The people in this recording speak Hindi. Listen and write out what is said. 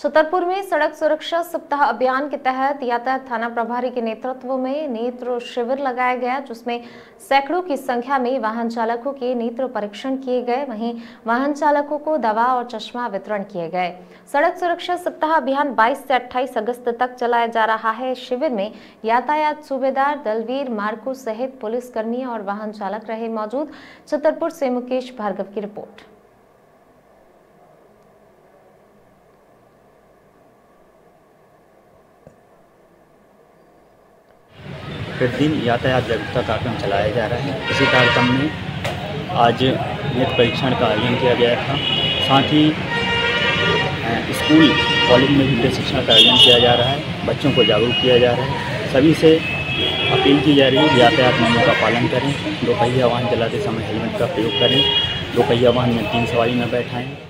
छतरपुर में सड़क सुरक्षा सप्ताह अभियान के तहत यातायात थाना प्रभारी के नेतृत्व में नेत्र शिविर लगाया गया, जिसमें सैकड़ों की संख्या में वाहन चालकों के नेत्र परीक्षण किए गए। वहीं वाहन चालकों को दवा और चश्मा वितरण किए गए। सड़क सुरक्षा सप्ताह अभियान 22 से 28 अगस्त तक चलाया जा रहा है। शिविर में यातायात सूबेदार दलवीर मार्को सहित पुलिसकर्मी और वाहन चालक रहे मौजूद। छतरपुर से मुकेश भार्गव की रिपोर्ट। प्रतिदिन यातायात जागरूकता कार्यक्रम चलाया जा रहा है। इसी कार्यक्रम में आज नेत्र परीक्षण का आयोजन किया गया था। साथ ही स्कूल, कॉलेज में भी प्रशिक्षण का आयोजन किया जा रहा है। बच्चों को जागरूक किया जा रहा है। सभी से अपील की जा रही है यातायात नियमों का पालन करें। दो पहिया वाहन चलाते समय हेलमेट का प्रयोग करें। दो पहिया वाहन में तीन सवारी में बैठाएँ।